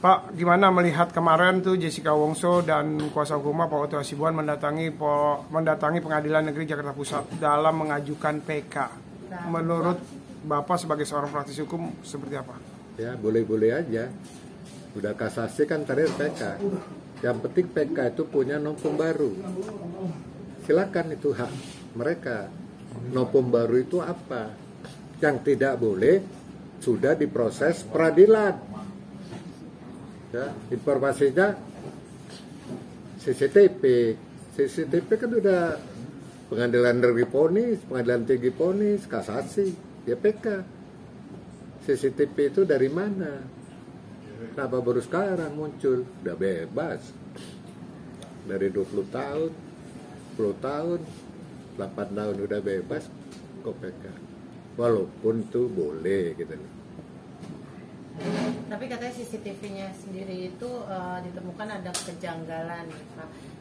Pak, gimana melihat kemarin tuh Jessica Wongso dan kuasa hukumnya Pak Oto Hasibuan mendatangi po, mendatangi Pengadilan Negeri Jakarta Pusat dalam mengajukan PK. Menurut Bapak sebagai seorang praktisi hukum seperti apa? Ya, boleh-boleh aja. Udah kasasi kan terakhir PK. Yang penting PK itu punya nompom baru. Silakan itu hak mereka. Nompom baru itu apa? Yang tidak boleh sudah diproses peradilan ya informasinya CCTV CCTV kan udah pengadilan negeri ponis pengadilan tinggi ponis kasasi ya PK CCTV itu dari mana? Kenapa baru sekarang muncul? Udah bebas. Dari 20 tahun 10 tahun 8 tahun udah bebas kok PK walaupun tuh boleh gitu. loh tapi katanya CCTV-nya sendiri itu uh, ditemukan ada kejanggalan.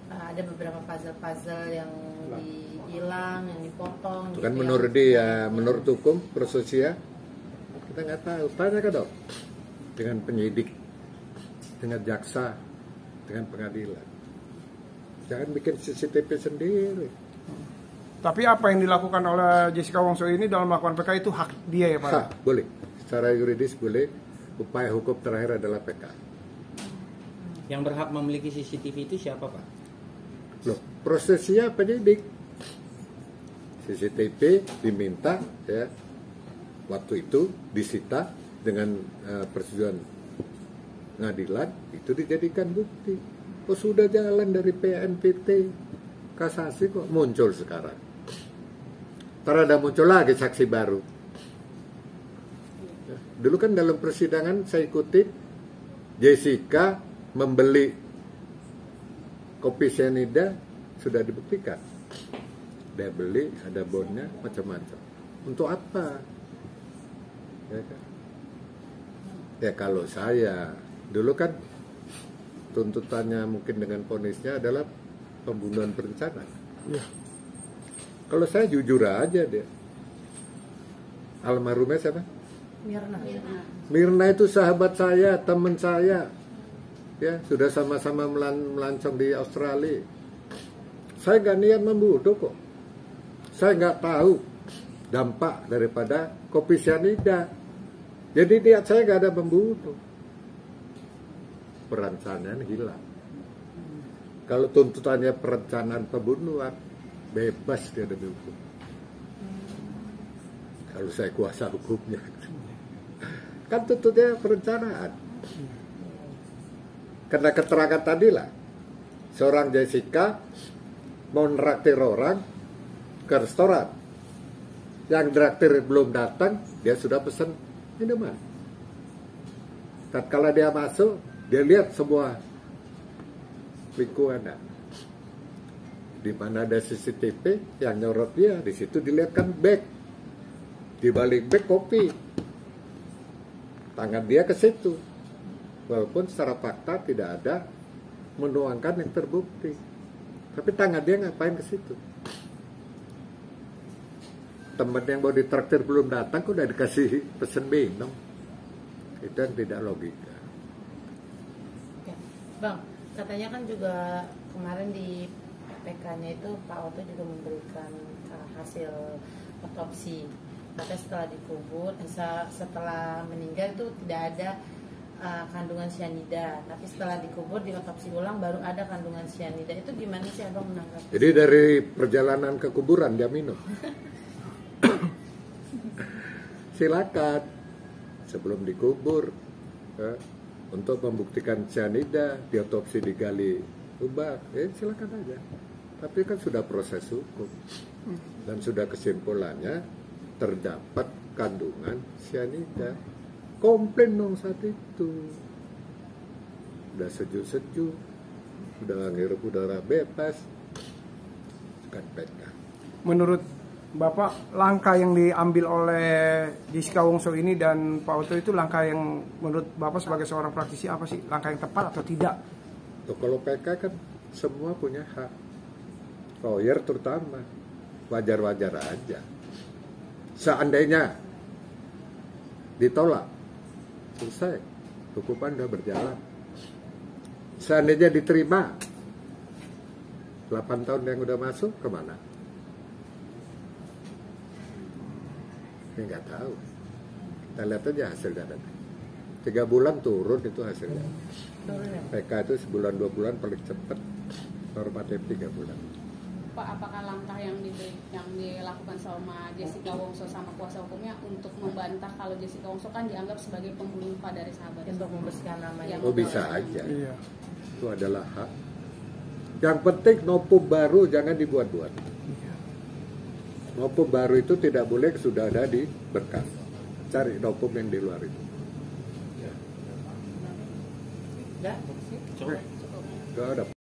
Uh, ada beberapa puzzle-puzzle yang dihilang, yang dipotong. Itu kan gitu menurut ya. dia, menurut hukum proses ya kita nggak tahu. Tanya ke dok dengan penyidik, dengan jaksa, dengan pengadilan. Jangan bikin CCTV sendiri. Tapi apa yang dilakukan oleh Jessica Wongso ini dalam melakukan PK itu hak dia ya Pak? Hah, boleh. Secara yuridis boleh. Upaya hukum terakhir adalah PK. Yang berhak memiliki CCTV itu siapa Pak? Loh, prosesnya penyidik. CCTV diminta ya waktu itu disita dengan eh, persetujuan pengadilan itu dijadikan bukti. Oh sudah jalan dari PNPT kasasi kok muncul sekarang. Ntar ada muncul lagi saksi baru. Ya, Dulu kan dalam persidangan saya ikuti Jessica membeli kopi cyanida sudah dibuktikan. Dia beli, ada bonnya, macam-macam. Untuk apa? Ya, kan? ya kalau saya dulu kan tuntutannya mungkin dengan ponisnya adalah pembunuhan berencana. Iya. Kalau saya jujur aja dia. Almarhumnya siapa? Mirna. Mirna itu sahabat saya, teman saya. Ya, sudah sama-sama melan melancong di Australia. Saya nggak niat membunuh kok. Saya nggak tahu dampak daripada kopi cyanida. Jadi niat saya nggak ada membunuh. Perencanaan hilang. Kalau tuntutannya perencanaan pembunuhan, bebas dia dari hukum. Kalau saya kuasa hukumnya. Kan tuntutnya perencanaan. Karena keterangan tadi lah, seorang Jessica mau neraktir orang ke restoran. Yang traktir belum datang, dia sudah pesan minuman. Tatkala dia masuk, dia lihat semua lingkungan di mana ada CCTV yang nyorot dia di situ dilihatkan bag di balik bag kopi tangan dia ke situ walaupun secara fakta tidak ada menuangkan yang terbukti tapi tangan dia ngapain ke situ teman yang mau ditraktir belum datang kok udah dikasih pesen minum itu yang tidak logika Oke. Bang, katanya kan juga kemarin di PK-nya itu Pak Oto juga memberikan uh, hasil otopsi. Katanya setelah dikubur, eh, se- setelah meninggal itu tidak ada uh, kandungan cyanida. Tapi setelah dikubur di otopsi ulang baru ada kandungan cyanida. Itu gimana sih abang menanggapi? Jadi dari perjalanan ke kuburan dia minum. Silakan sebelum dikubur ya, untuk membuktikan cyanida, diotopsi digali ubah, eh silakan aja. Tapi kan sudah proses hukum dan sudah kesimpulannya terdapat kandungan cyanida. Komplain dong saat itu. Udah sejuk-sejuk, udah ngirup udara bebas, kan PK. Menurut Bapak, langkah yang diambil oleh Jessica Wongso ini dan Pak Oto itu langkah yang menurut Bapak sebagai seorang praktisi apa sih? Langkah yang tepat atau tidak? Tuh, kalau PK kan semua punya hak. Lawyer terutama. Wajar-wajar aja. Seandainya ditolak, selesai. Hukuman udah berjalan. seandainya diterima 8 tahun yang udah masuk ke mana? Ini nggak tahu. Kita lihat aja hasilnya nanti. Tiga bulan turun itu hasilnya. Ya? PK itu sebulan dua bulan paling cepat. Normatif tiga bulan. Pak, apakah langkah yang di, yang dilakukan sama Jessica Wongso sama kuasa hukumnya untuk membantah kalau Jessica Wongso kan dianggap sebagai pembunuh Pak dari sahabat? Untuk membersihkan namanya. Oh bisa aja. Iya. Itu adalah hak. Yang penting nopum baru jangan dibuat-buat. Nopum baru itu tidak boleh sudah ada di berkas. Cari nopum yang di luar itu. Ya? Gak ada